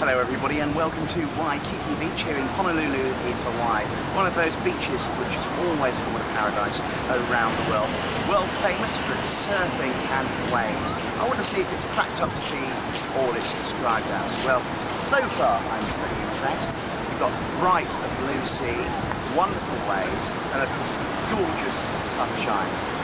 Hello everybody and welcome to Waikiki Beach here in Honolulu in Hawaii. One of those beaches which is always called a paradise around the world. World famous for its surfing and waves. I want to see if it's cracked up to be all it's described as. Well, so far I'm pretty impressed. We've got bright blue sea, wonderful waves and of course gorgeous sunshine.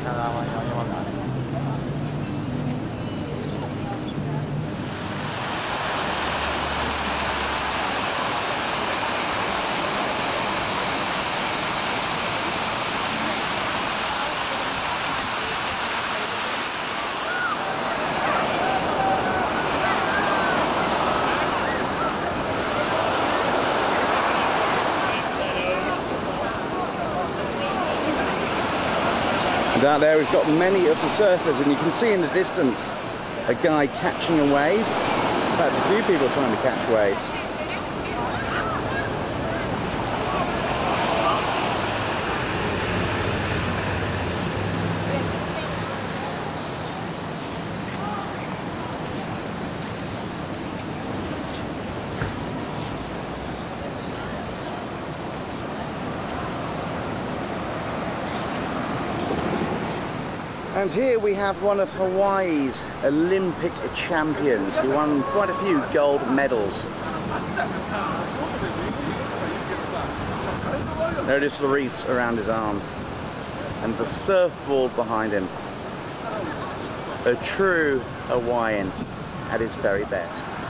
Sekarang. And out there we've got many of the surfers and you can see in the distance a guy catching a wave. In fact, a few people trying to catch waves. And here we have one of Hawaii's Olympic champions who won quite a few gold medals. Notice the reefs around his arms and the surfboard behind him. A true Hawaiian at his very best.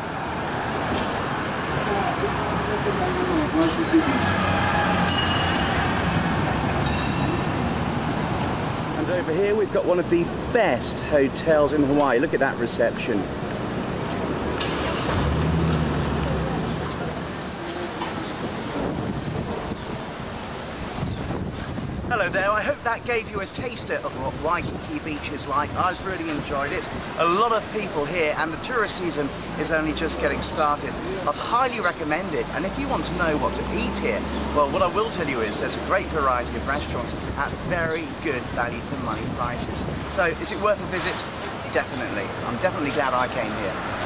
Over here we've got one of the best hotels in Hawaii. Look at that reception. Hello there, I hope that gave you a taster of what Waikiki Beach is like. I've really enjoyed it. A lot of people here and the tourist season is only just getting started. I'd highly recommend it and if you want to know what to eat here, well what I will tell you is there's a great variety of restaurants at very good value for money prices. So is it worth a visit? Definitely. I'm definitely glad I came here.